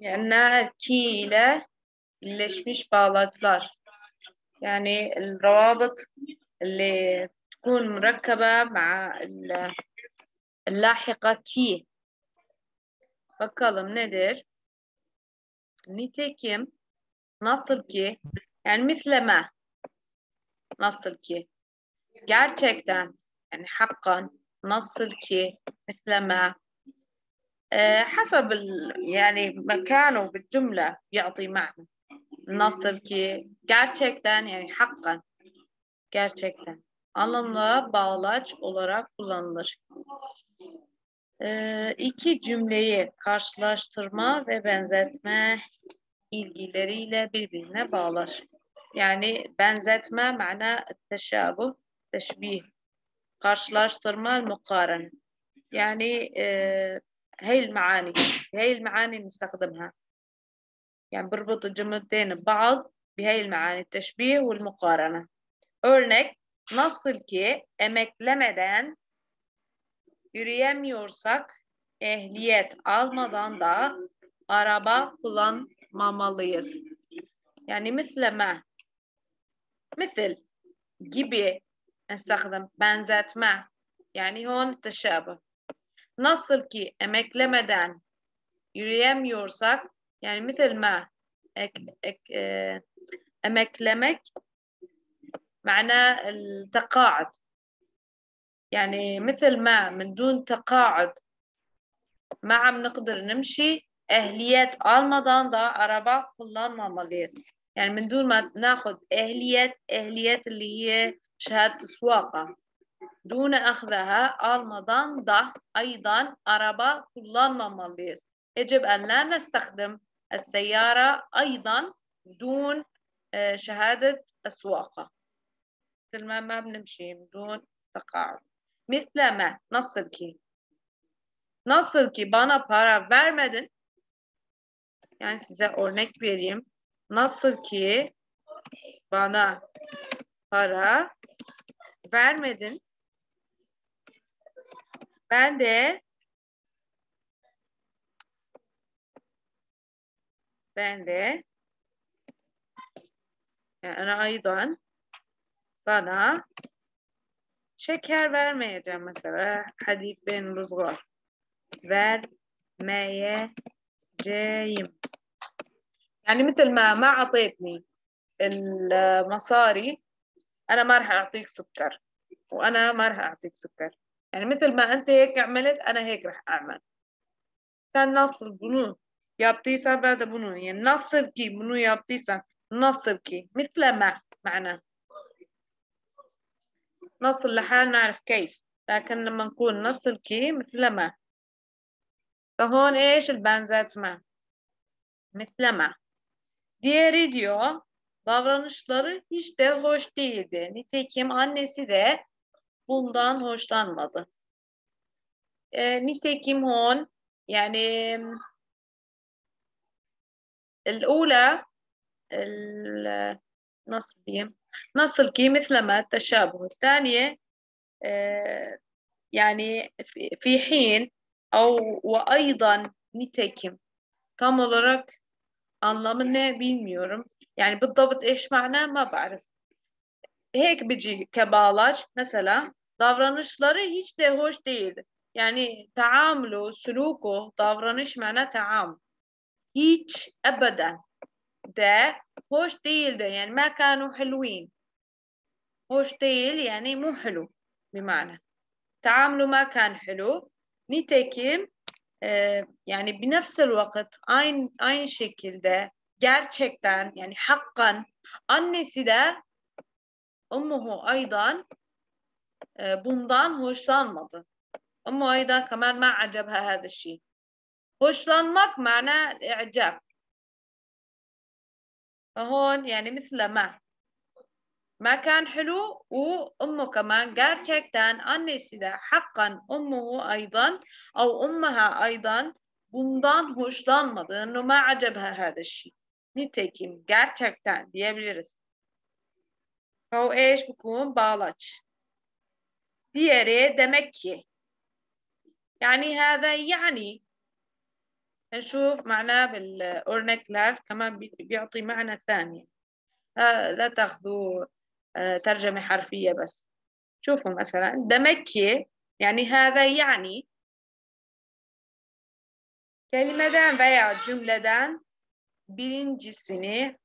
لأنها كي ile birleşmiş bağlaçlar. يعني الروابط اللي تكون مركبة مع ال- اللاحقة كي bakalım nedir? Nitekim nasıl ki yani مثل nasıl ki gerçekten yani hakkan nasıl ki مثل ما آه، حسب ال... يعني مكانه بالجملة يعطي معنى nasıl ki gerçekten yani hakkan gerçekten anlamla bağlaç olarak kullanılır. Ee, iki cümleyi karşılaştırma ve benzetme ilgileriyle birbirine bağlar. Yani benzetme mana teşabuh, teşbih. Karşılaştırma mukarene. يعني آه، هي المعاني هي المعاني نستخدمها يعني بربط الجملتين ببعض بهي المعاني التشبيه والمقارنة örnek nasıl ki emeklemeden yürüyemiyorsak ehliyet almadan da araba kullanmamalıyız. Yani مثل مثل gibi نستخدم benzetme yani hon teşabih. Nasıl ki emeklemeden yürüyemiyorsak yani مثل ما ek, ek, e, emeklemek معناه التقاعد يعني مثل ما من دون تقاعد ما عم نقدر نمشي ehliyet almadan da araba kullanmamalıyız. Yani من دون ما ehliyet ehliyet اللي هي شهادة السواقة Dune ahveha almadan da aydan araba kullanmamalıyız. Eceb enler nestakdim es seyyara aydan dun e, şehadet esvaka. Kelime ma bnemşi dun takaul. Mitleme nasıl ki? Nasıl ki bana para vermedin? Yani size örnek vereyim. Nasıl ki bana para vermedin? Ben de ben de yani أنا أيضا sana şeker vermeyeceğim mesela hadif ben صغار vermeyeceğim يعني مثل ما ما أعطيتني المصاري أنا ما راح أعطيك سكر وأنا ما راح أعطيك سكر. يعني مثل ما أنت هيك عملت أنا هيك رح أعمل. تنص البنون يا بتيسا بعد بنون يعني نصر كي بنو يا بتيسا نصر كي مثل ما معنى نصل لحال نعرف كيف لكن لما نقول نصل كي مثل ما. فهون إيش البنزات ما مثل ما. ديري ديو davranışları hiç de hoş değildi. Nitekim annesi de bundan hoşlanmadı. E, nitekim hon yani الأولى ال- nasıl diyeyim nasıl ki مثل ما التشابه الثانية آه، يعني في في حين أو وأيضا nitekim tam olarak anlamı ne bilmiyorum. Yani بالضبط ايش معناه ما بعرف. Hek بيجي كبالاج mesela davranışları hiç de hoş değil. Yani taamlu, suluku, davranış mana taam. Hiç ebeden de hoş değildi. Yani mekanu helvin. Hoş değil yani muhlu bir mana. Taamlu mekan helu. Nitekim e, yani bir nefsel vakit aynı, aynı şekilde gerçekten yani hakkan annesi de ummuhu aydan e, bundan hoşlanmadı. Ama ayda kamer ma acabha hadi şey. Hoşlanmak mana i'cab. Hon yani misle ma. Ma kan hulu u ummu kaman gerçekten annesi de hakkan ummuhu aydan av ummaha aydan bundan hoşlanmadı. Ennu ma acabha hadi şey. Nitekim gerçekten diyebiliriz. Fav eş bukun bağlaç. Demek ki. Yani هذا يعني نشوف معناه بالأورنكلر كمان بيعطي معنى ثاني. لا تاخذوا ترجمة حرفية بس. شوفوا مثلا دمكي يعني هذا يعني kelimeden veya cümleden birincisini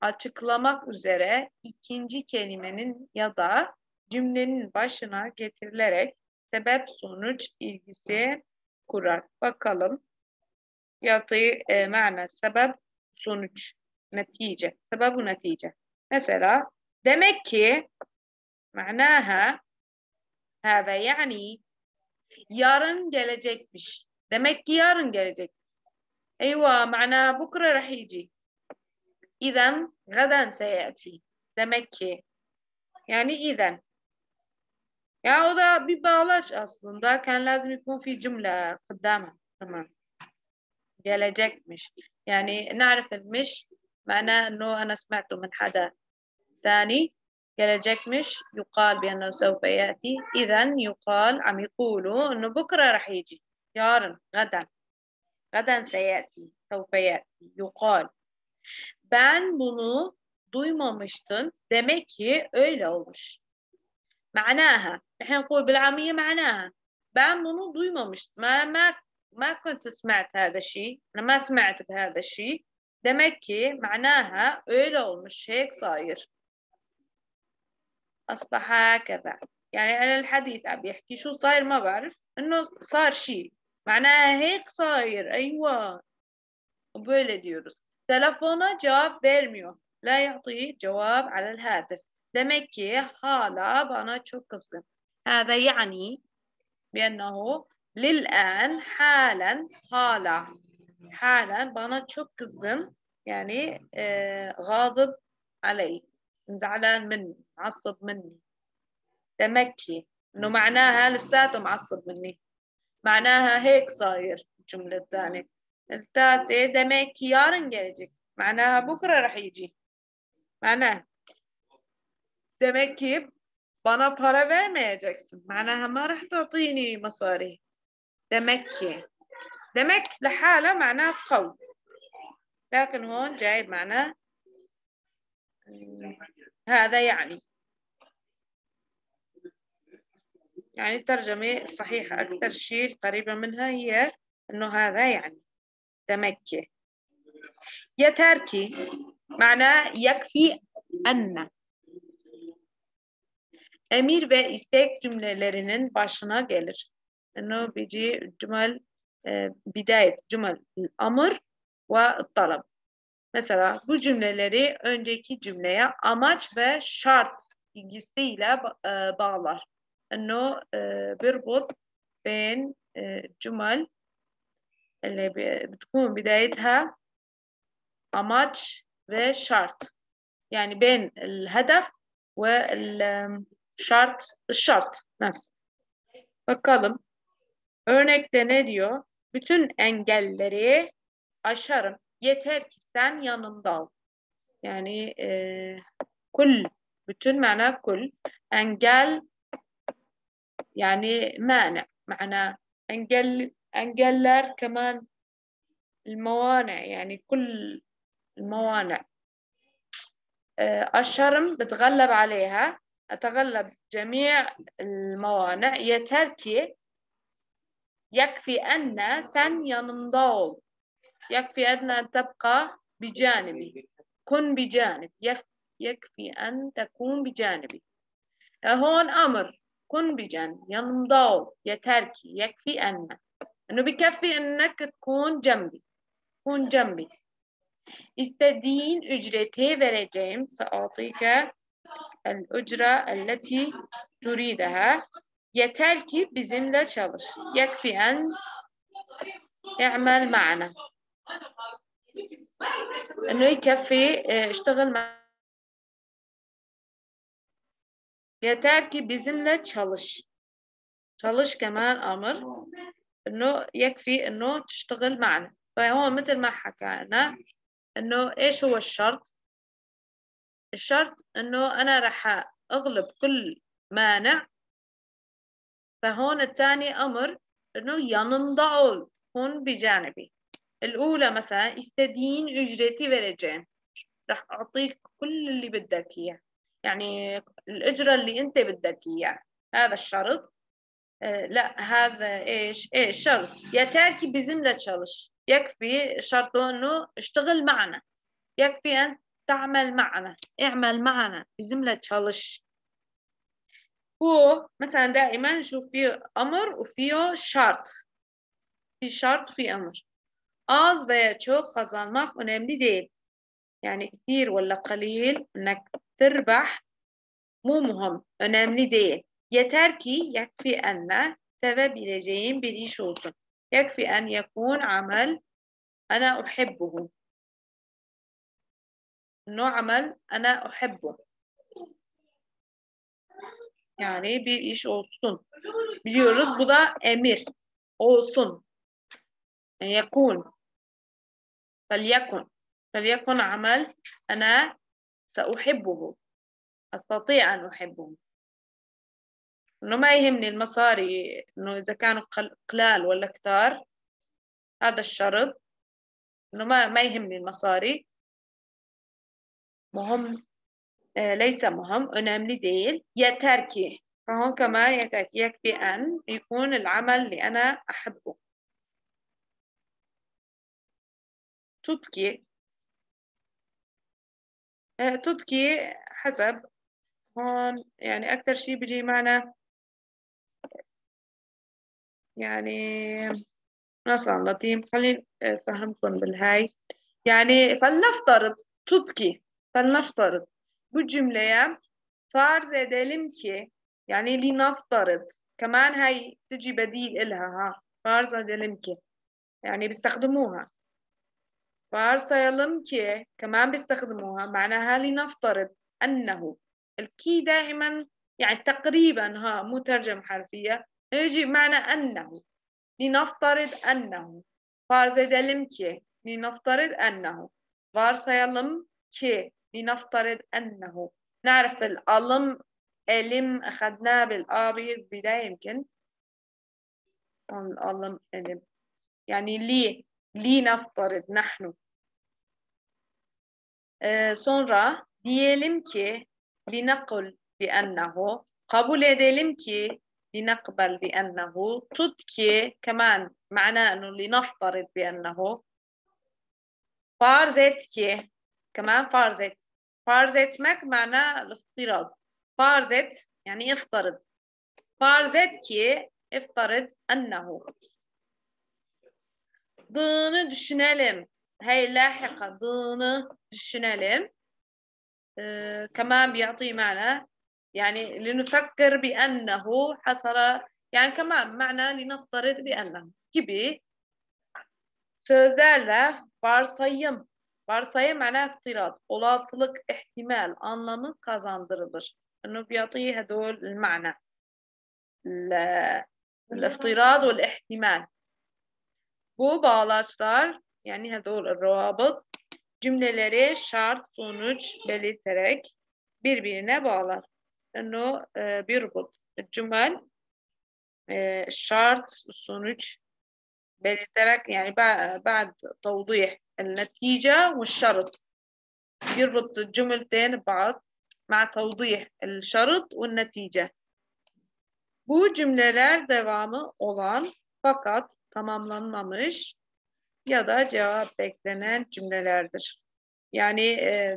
açıklamak üzere ikinci kelimenin ya da cümlenin başına getirilerek sebep sonuç ilgisi kurar. Bakalım. Yatı e, mana sebep sonuç netice. Sebebu netice. Mesela demek ki manaha hâve yani yarın gelecekmiş. Demek ki yarın gelecek. Eyvah mana bukra rah yiji. İzen gadan seyati. Demek ki. Yani izen. Ya o da bir bağlaç aslında. Ken lazım yekun fi cümle kıddamen. Tamam. Gelecekmiş. Yani narif etmiş. Mana no ana sme'tu min hada tani. Gelecekmiş. Yukal bi ennehu sevfe yati. İzen yukal am yekulu ennu bukra rah yici. Yarın, gadan. Gadan seyati. Sevfe yati. Yukal. Ben bunu duymamıştım. Demek ki öyle olmuş. معناها. إحنا نقول بالعامية معناها. ben bunu duymamıştım ما ما ما كنت سمعت هذا الشيء. أنا ما سمعت بهذا الشيء. demek معناها öyle olmuş هيك صاير. أصبح هكذا. يعني أنا الحديث عم يحكي شو صاير ما بعرف. إنه صار شيء. معناها هيك صاير. أيوة. وبöyle diyoruz telefona cevap vermiyor لا يعطي جواب على الهاتف. Demek ki hala bana çok kızgın. هذا يعني بأنه للآن حالا hala حالا bana çok kızgın. يعني آه غاضب علي زعلان مني معصب مني تمكي انه معناها لساته معصب مني معناها هيك صاير الجملة الثانية الثالثة demek yarın gelecek. معناها بكرة رح يجي معناها demek ki bana para vermeyeceksin. معناها ما رح تعطيني مصاري demek ki. Demek لحاله معناه قول لكن هون جايب معناه هذا يعني يعني الترجمة الصحيحة أكثر شيء قريبة منها هي إنه هذا يعني تمكي يتركي معناه يكفي أن emir ve istek cümlelerinin başına gelir. إنه بيجي جمل بداية جمل الأمر والطلب. Mesela bu cümleleri önceki cümleye amaç ve şart ilgisiyle bağlar. انه بيربط بين جمل اللي بتكون بدايتها amaç ve şart. Yani بين الهدف والشرط الشرط نفسه. Bakalım. Örnekte ne diyor? Bütün engelleri aşarım. Yeter ki sen yanımda ol. Yani e, kul, bütün mana kul. Engel يعني مانع معناه انجل انجلر كمان الموانع يعني كل الموانع الشرم بتغلب عليها أتغلب جميع الموانع. يتركي يكفي أن سن ينضول يكفي أن تبقى بجانبي. كن بجانب. يكفي أن تكون بجانبي. هون أمر. كن بجانب ينضو يتركي يكفي أن. أنه بكفي أنك تكون جنبي. كون جنبي. istediğin ücreti vereceğim سأعطيك الأجرة التي تريدها. yeter bizimle çalış يكفي أن اعمل معنا. أنه يكفي اشتغل مع yeter ki bizimle çalış çalış كمان أمر. إنه يكفي إنه تشتغل معنا. فهو مثل ما حكينا إنه إيش هو الشرط؟ الشرط إنه أنا راح أغلب كل مانع فهون الثاني أمر إنه yanımda كن بجانبي. الأولى مثلا istediğin ücreti vereceğim راح أعطيك كل اللي بدك إياه. يعني الأجرة اللي أنت بدك إياه. هذا الشرط. آه لا هذا إيش؟ إيش شرط yeter ki bizimle çalış يكفي شرطه إنه اشتغل معنا. يكفي أن تعمل معنا اعمل معنا bizimle çalış bu مثلا دائما نشوف فيه أمر وفيه شرط. في şart في أمر. az veya çok kazanmak önemli değil yani كثير ولا قليل إنك تربح مو مهم. önemli değil yeter ki يكفي أن sevebileceğim bir iş olsun يكفي أن يكون عمل أنا أحبه. إنه عمل أنا أحبه. yani bir iş olsun biliyoruz bu da emir olsun يكون. فليكن. فليكن عمل أنا سأحبه. أستطيع أن أحبه. إنه ما يهمني المصاري. إنه إذا كانوا قلال ولا كتار. هذا الشرط. إنه ما ما يهمني المصاري. مهم آه ليس مهم önemli değil yeter ki فهون كمان ki يكفي أن يكون العمل اللي أنا أحبه. تتكي تتكي حسب. هون يعني أكثر شيء بيجي معنا يعني نصلا لطيف خليني أفهمكم بالهاي. يعني فلنفترض تتكي. فلنفترض bu cümleye farz edelim yani linaftarıd كمان هاي تجي بديل إلها ها farz edelim ki. يعني بيستخدموها فارسيلم كي كمان بيستخدموها معناها لنفترض أنه الكي دائما يعني تقريبا ها مو ترجمة حرفية يجي معنى أنه لنفترض أنه farz edelim ki لنفترض أنه varsayalım ki لنفترض أنه نعرف الألم ألم أخذناه بالآبي البداية يمكن. الألم ألم. يعني ليه لنفترض نحن؟ diyelim ki linakul bi ennehu kabul edelim ki linakbel bi ennehu tut ki keman معناه أنه لنفترض farz et ki كمان et farz etmek mana الافتراض farz et yani افترض farz et ki افترض انه dığını düşünelim هي لاحقة dığını düşünelim آه كمان بيعطي معنى يعني لنفكر بأنه حصل yani كمان معنى لنفترض بأنه gibi sözlerle varsayım varsayım معناه افتراض olasılık ihtimal anlamı kazandırılır انه بيعطيه هدول المعنى الافتراض والاحتمال bu bağlaçlar yani هدول الروابط cümleleri şart sonuç belirterek birbirine bağlar. انه بيربط الجمل شرط sonuç belirterek yani بعد توضيح النتيجة والشرط يربط الجملتين ببعض مع توضيح الشرط والنتيجة bu cümleler devamı olan fakat tamamlanmamış ya da cevap beklenen cümlelerdir. يعني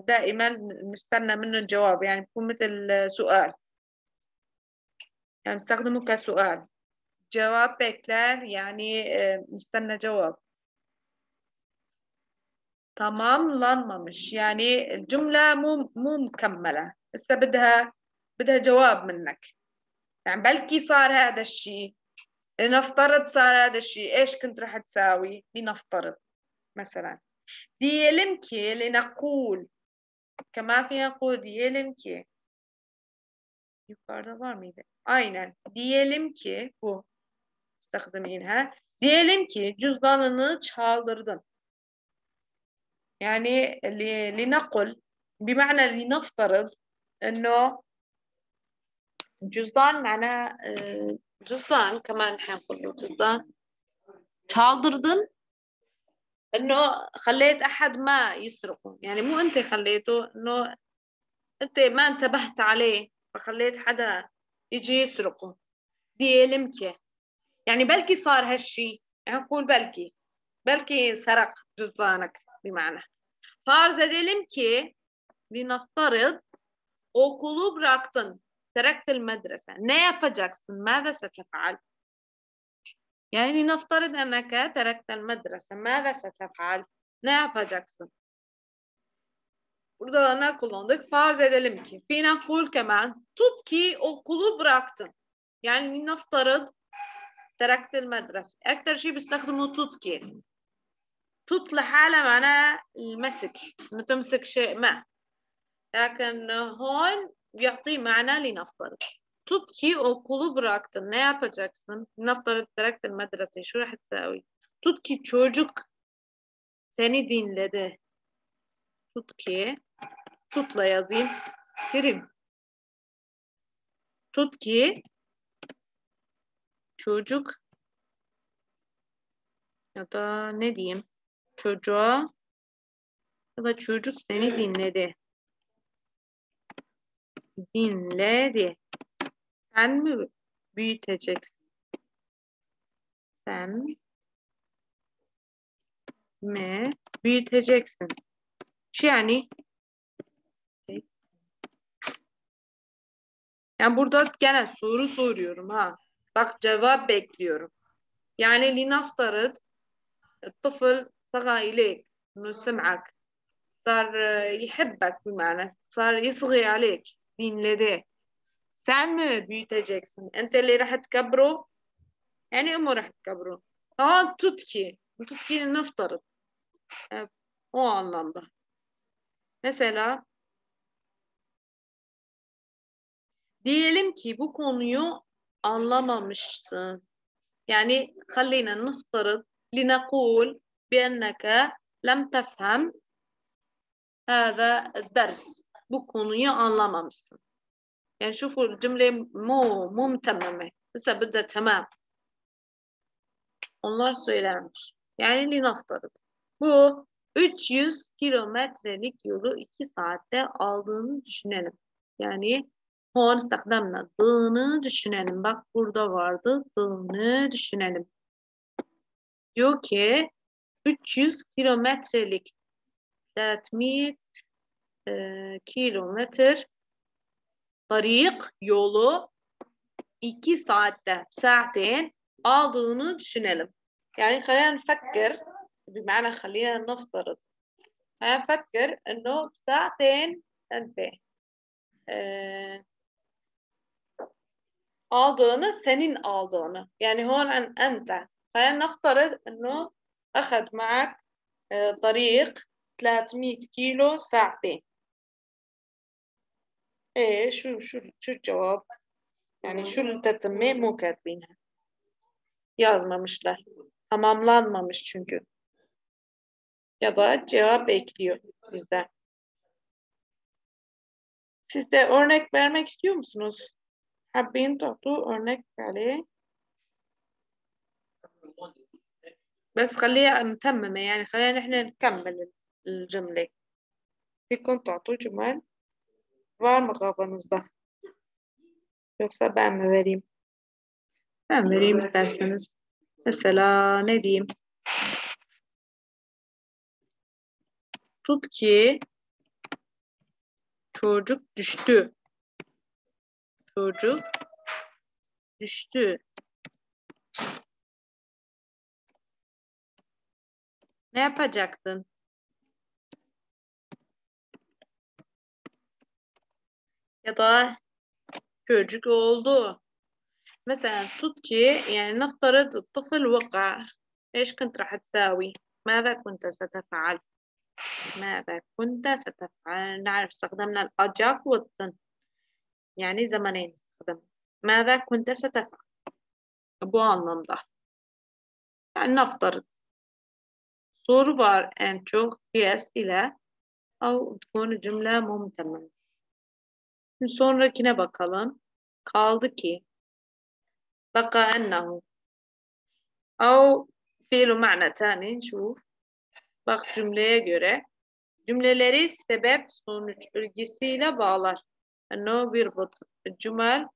دائما نستنى منه الجواب يعني بكون مثل سؤال يعني نستخدمه كسؤال جواب bekler yani نستنى cevap Tamamlanmamış yani الجملة مو مو مكملة لسه بدها بدها جواب منك يعني بلكي صار هذا الشيء لنفترض صار هذا الشيء إيش كنت رح تساوي لنفترض مثلا diyelim ki لنقول كمان فينا نقول diyelim ki yukarıda var mıydı? Aynen. Diyelim ki bu استخدمينها. Diyelim ki cüzdanını çaldırdın. يعني لنقل بمعنى لنفترض إنه cüzdan معناه cüzdan كمان حنقول له cüzdan çaldırdın إنه خليت أحد ما يسرقه. يعني مو أنت خليته إنه أنت ما انتبهت عليه فخليت حدا يجي يسرقه. دي لمكة يعني بلكي صار هالشي. يعني نقول بلكي بلكي سرق جزانك بمعنى. Farz edelim ki linaftarıd okulu bıraktın. Terektil medrese. Ne yapacaksın? Mâve setefal? Yani linaftarıd enneke terektel medrese. Mâve setefal? Ne yapacaksın? Burada da ne kullandık? Farz edelim ki. Fina kul kemen. Tut ki okulu bıraktın. Yani linaftarıd terektil medrese. Ekter şey bistakhdimu tut ki. تut لحالها معناها المسك إنه تمسك شيء ما لكن هون بيعطي معنى لنفترض tut ki okulu bıraktın ne yapacaksın نفترض تركت المدرسة شو رح تساوي tut ki çocuk seni dinledi tut ki tutla yazayım Kerim tut ki çocuk ya da ne diyeyim çocuğa ya da çocuk seni dinledi. Dinledi. Sen mi büyüteceksin? Sen mi büyüteceksin? Şu yani yani burada gene soru soruyorum ha. Bak cevap bekliyorum. يعني لنفترض الطفل صغى إليك إنه سمعك صار يحبك بمعنى صار يصغي عليك dinledi. Sen mi büyüteceksin? Ente اللي راح تكبره يعني أمه راح تكبره. ها tut ki. Tut ki naftarız. O anlamda. Mesela diyelim ki bu konuyu anlamamışsın. يعني خلينا نفترض لنقول بأنك لم تفهم هذا الدرس bu konuyu anlamamışsın. Yani şufu الجملة مو مو متممة لسه بدها تمام. Onlar söylenmiş. Yani linaftarız. Bu 300 kilometrelik yolu 2 saatte aldığını düşünelim. Yani Hon استخدمنا dığını düşünelim. Bak burada vardı. Dığını düşünelim. Diyor ki 300 kilometrelik 300 e, kilometre طريق yolu 2 saatte ساعتين aldığını düşünelim. يعني خلينا نفكر بمعنى خلينا نفترض خلينا نفكر انه بساعتين انت آه aldığını senin aldığını يعني هون عن أنت خلينا نفترض إنه أخذ معك طريق 300 كيلو ساعتين إيه شو شو شو الجواب يعني شو التتمة مو كاتبينها yazmamışlar tamamlanmamış çünkü ya da cevap bekliyor bizden siz de örnek vermek istiyor musunuz حابين تعطوا örnek عليه بس خليها متممة يعني خلينا نحن نكمل الجملة فيكم تعطوا جمل var mı kafanızda? Yoksa ben mi vereyim? Ben vereyim isterseniz. Mesela ne diyeyim? Tut ki çocuk düştü. Çocuk düştü. Ne yapacaktın? Ya da çocuk oldu. مثلا tut ki يعني نفترض الطفل وقع. إيش كنت راح تساوي؟ ماذا كنت ستفعل؟ ماذا كنت ستفعل؟ نعرف استخدمنا الأجاك والتن يعني زمنين استخدم ماذا كنت ستفعل؟ bu anlamda yani نفترض. soru var en çok yes ile أو تكون cümle ممتنة Şimdi sonrakine bakalım kaldı ki بقى أنه أو في له معنى تاني نشوف Bak cümleye göre. Cümleleri sebep sonuç ilgisiyle bağlar. أنه بيربط الجمل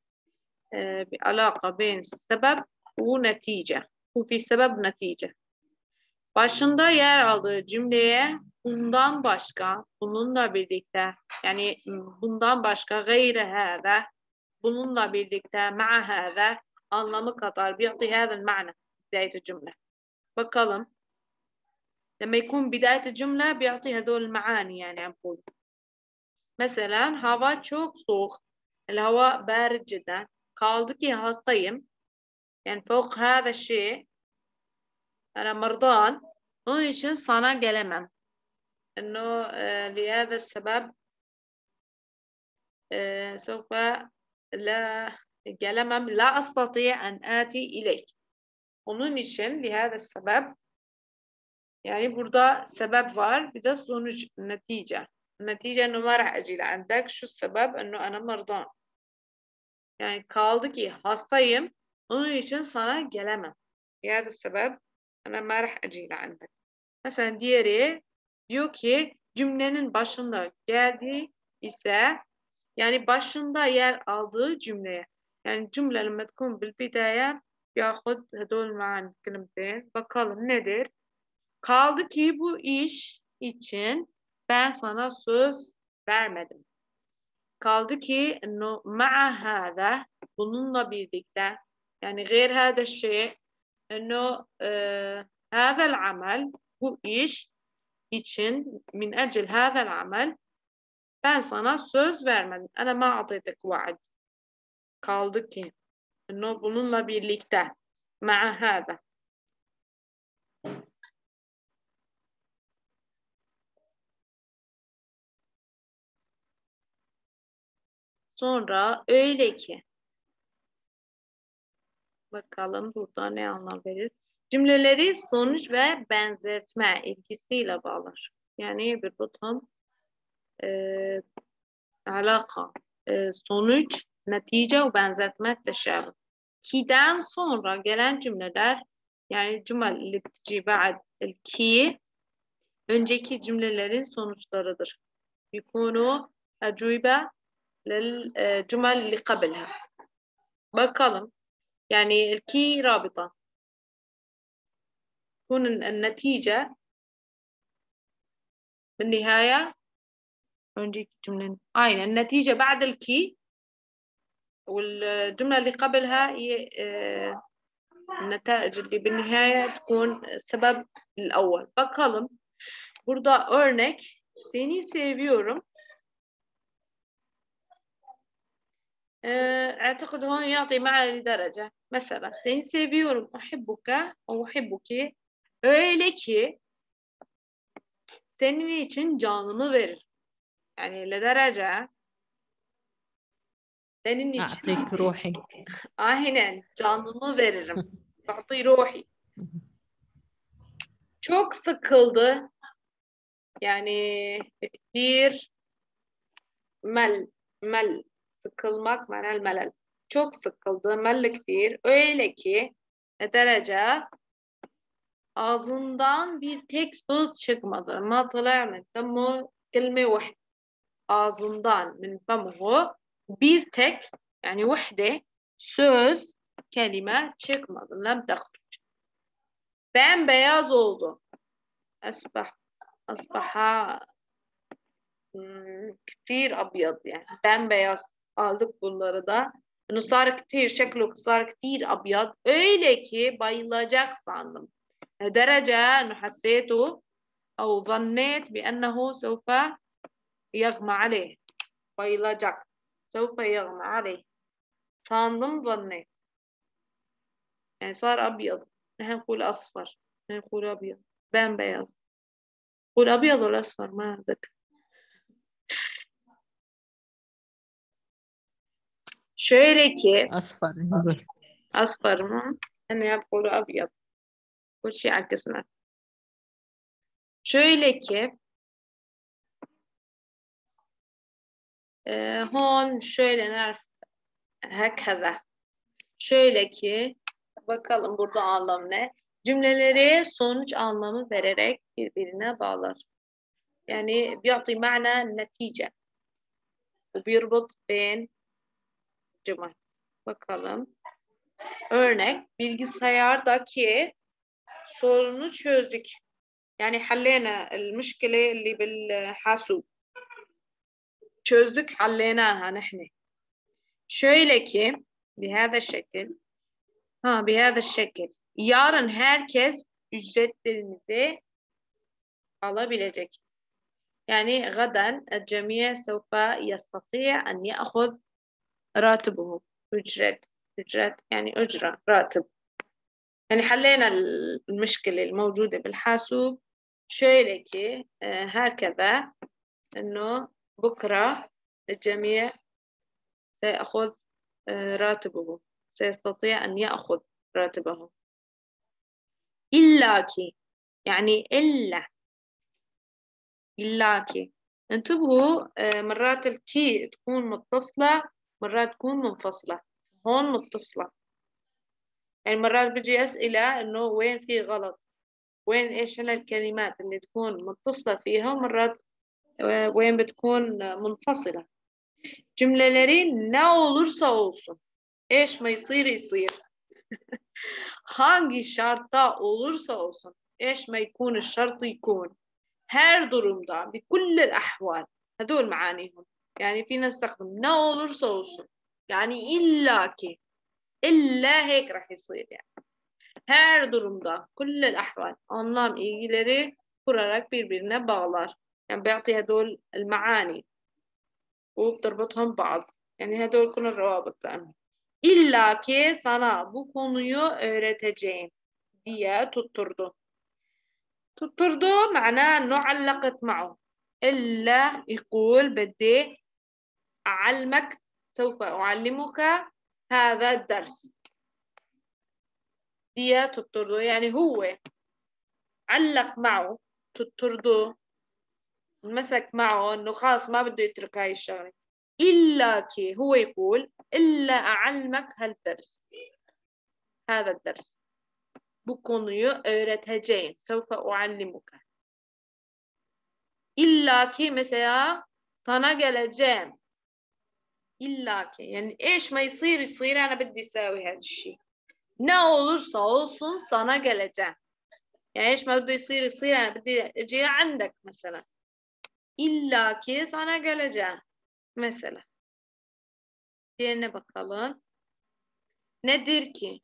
بعلاقة بين السبب ونتيجة وفي sebep نتيجة başında yer aldığı cümleye bundan başka, bununla birlikte yani bundan başka gayre hâze bununla birlikte ma'a hâze anlamı kadar بيعطي هذا المعنى بداية الجملة bakalım لما يكون بداية الجملة بيعطي هذول المعاني يعني عم بقول مثلا hava çok soğuk الهواء بارد جدا kaldı ki hastayım yani فوق هذا الشيء أنا مرضان onun için sana gelemem إنه لهذا السبب سوف لا gelemem لا أستطيع أن آتي إليك onun için لهذا السبب yani burada sebep var bir de sonuç netice النتيجة إنه ما راح أجي لعندك شو السبب إنه أنا مرضان yani kaldı ki hastayım onun için sana gelemem لهذا السبب Ana ma rah aci andak. Mesela diğeri diyor ki cümlenin başında geldiği ise yani başında yer aldığı cümleye. Yani cümle metkum bil bidaya yahut hedol ma'an kelimesi. Bakalım nedir? Kaldı ki bu iş için ben sana söz vermedim. Kaldı ki ma'a hada bununla birlikte yani gayr hada şey انه آه هذا العمل bu iş için min ecel hâzel amel ben sana söz vermedim. Ana ma ataytek vaad. Kaldı ki no, bununla birlikte ma'a hâza. Sonra öyle ki Bakalım burada ne anlam verir? Cümleleri sonuç ve benzetme ilgisiyle bağlar. Yani bir tutum e, alaka, e, sonuç, netice ve benzetme teşabı. Ki'den sonra gelen cümleler yani cümle liptici ba'd ki önceki cümlelerin sonuçlarıdır. Yukunu acuibe lel e, cümle li kabilha. Bakalım Yani الكي رابطة. تكون النتيجة بالنهاية نجيك جملة أين النتيجة بعد الكي والجملة اللي قبلها هي النتائج اللي بالنهاية تكون السبب الأول. bakalım burada örnek seni seviyorum اعتقد هون يعطي معنى لدرجة مثلا seni seviyorum أحبك أو أحبك öyle ki senin için canımı verir. Yani لدرجة senin için أعطيك روحي aynen canımı veririm. Ta'ti ruhi. Çok sıkıldı. Yani كتير mel mel sıkılmak menel melel. Çok sıkıldı melliktir. Öyle ki ne derece ağzından bir tek söz çıkmadı. Ma tala min femu kelime vahid. Ağzından min femuhu bir tek yani vahde söz kelime çıkmadı. Lem tahruç. Bembeyaz oldu. Esbah. Asbaha hmm, ktir abyad yani. Bembeyaz aldık bunları da. إنه صار كتير شكله صار كتير أبيض öyle ki bayılacak sandım. لدرجة إنه حسيته أو ظنيت بأنه سوف يغمى عليه bayılacak سوف يغمى عليه sandım ظنيت يعني صار أبيض نحن نقول أصفر نحن نقول أبيض bembeyaz قول أبيض ولا أصفر ما أتذكر Şöyle ki asfarın asfarımın ne yapıldı abi yap. Bu şey arkasına. Şöyle ki e, hon şöyle nerf hekada. Şöyle ki bakalım burada anlam ne? Cümleleri sonuç anlamı vererek birbirine bağlar. Yani bir bi'ti ma'na netice. Bu bir bot ben cümle. Bakalım. Örnek bilgisayardaki sorunu çözdük. Yani حلينا المشكلة اللي بالحاسوب. çözdük حليناها نحن. Şöyle ki بهذا الشكل ha بهذا الشكل yarın herkes ücretlerinizi alabilecek. يعني غدا الجميع سوف يستطيع أن يأخذ راتبه أجرة أجرة يعني أجرة راتب. يعني حلينا المشكلة الموجودة بالحاسوب. شوي كي آه هكذا إنه بكرة الجميع سيأخذ آه راتبه سيستطيع أن يأخذ راتبه إلا كي يعني إلا إلاكي انتبهوا مرات الكي تكون متصلة مرات تكون منفصلة هون متصلة. يعني مرات بيجي أسئلة إنه وين في غلط وين إيش هلا الكلمات اللي تكون متصلة فيها ومرات وين بتكون منفصلة. cümlelerin ne olursa olsun eş ما يصير يصير. şartta olursa olsun eيش ما يكون الشرط يكون. durumda بكل الأحوال. هدول معانيهم. يعني فينا نستخدم ne olursa olsun yani illa ki illa heyk راح يصير يعني her durumda كل الأحوال anlam ilgileri kurarak birbirine bağlar يعني بيعطي هدول المعاني وبتربطهم بعض يعني هدول كل الروابط تأمين İlla ki sana bu konuyu öğreteceğim diye tutturdu. tutturdu معناه انه علقت معه الا يقول بدي أعلمك سوف أعلمك هذا الدرس diye tutturdu yani هو علق معه tutturdu مسك معه إنه خلاص ما بده يترك هاي الشغلة إلا كي هو يقول إلا أعلمك هالدرس هذا الدرس bu konuyu öğreteceğim. Sevfe uallimuka. İlla ki mesela sana geleceğim. İlla ki. Yani eş ma yصير يصير أنا بدي أساوي هذا الشيء. Ne olursa olsun sana geleceğim. Yani eş ma بده يصير يصير أنا بدي أجي عندك مثلا. İlla ki sana geleceğim. Mesela. Diğerine bakalım. Nedir ki?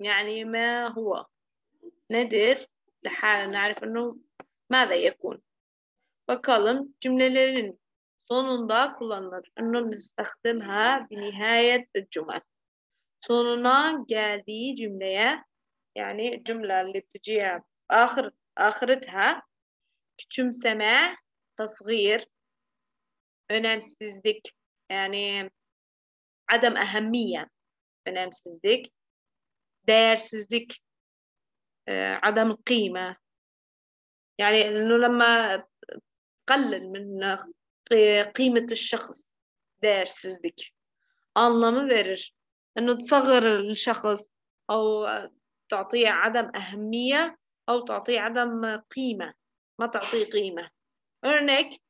يعني ما هو nedir? لحال نعرف أنه ماذا يكون bakalım cümlelerin sonunda kullanılır. أنه نستخدمها بنهاية الجمل sonuna geldiği cümleye yani cümle اللي بتجيها آخر آخرتها küçümseme, tasgir, önemsizlik yani adam ehemmiye önemsizlik, değersizlik عدم القيمة يعني إنه لما تقلل من قيمة الشخص değersizlik anlamı verir. إنه تصغر الشخص أو تعطيه عدم أهمية أو تعطيه عدم قيمة ما تعطيه قيمة örnek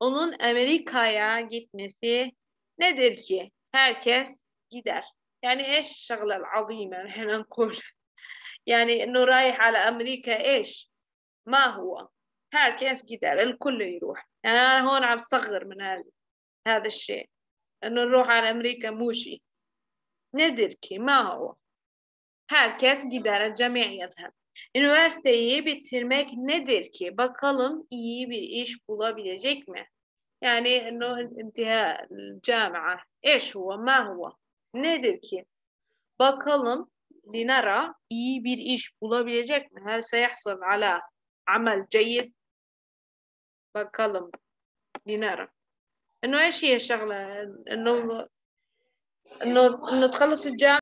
onun Amerika'ya gitmesi nedir ki? Herkes gider. Yani eş şagla azime نحن نقول يعني انه رايح على أمريكا إيش ما هو herkes gider الكل يروح يعني أنا هون عم صغر من هذا هذا الشيء انه نروح على أمريكا مو شيء nedir ما هو herkes gider الجميع يذهب üniversiteyi bitirmek nedir ki bakalım iyi bir iş bulabilecek mi yani انه انتهاء الجامعة إيش هو ما هو nedir ki bakalım لنرى iyi bir iş bulabilecek mi? هل سيحصل على عمل جيد؟ Bakalım لنرى إنه إيش هي الشغلة؟ إنه إنه إنه تخلص الجامعة؟